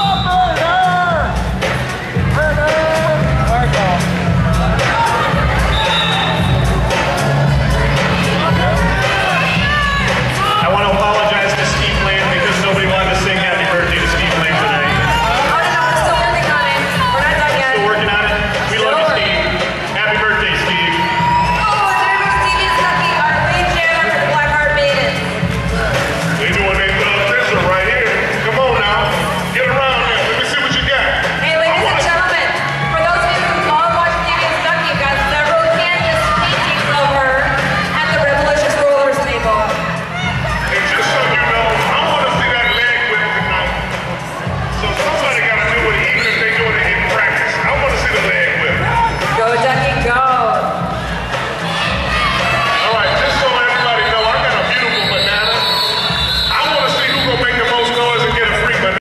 Mbappé